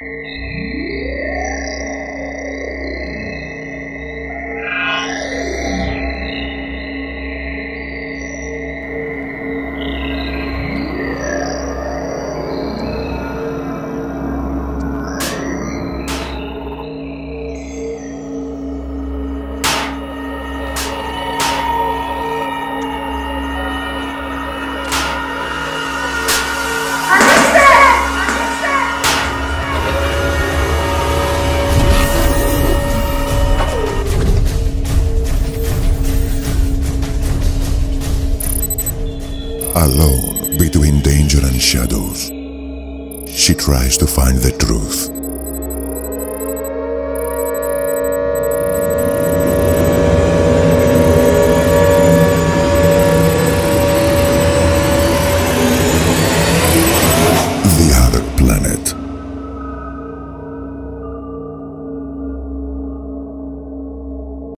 Música Alone between danger and shadows, she tries to find the truth.